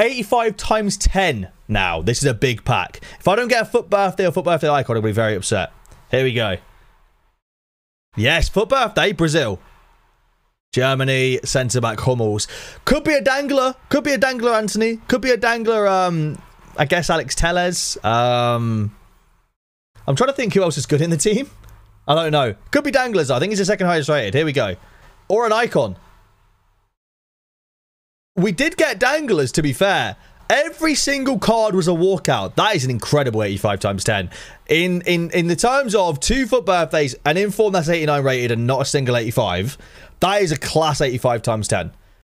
85 times 10 now. This is a big pack. If I don't get a FUT birthday or FUT birthday icon, I'll be very upset. Here we go. Yes, FUT birthday, Brazil. Germany, centre back Hummels. Could be a dangler. Could be a dangler, Antony. Could be a dangler, um, I guess Alex Telles. Um, I'm trying to think who else is good in the team. I don't know. Could be danglers. I think he's the second highest rated. Here we go. Or an icon. We did get danglers, to be fair. Every single card was a walkout. That is an incredible 85 times 10. In in in the terms of two FUT birthdays, an inform that's 89 rated and not a single 85, that is a class 85 times 10.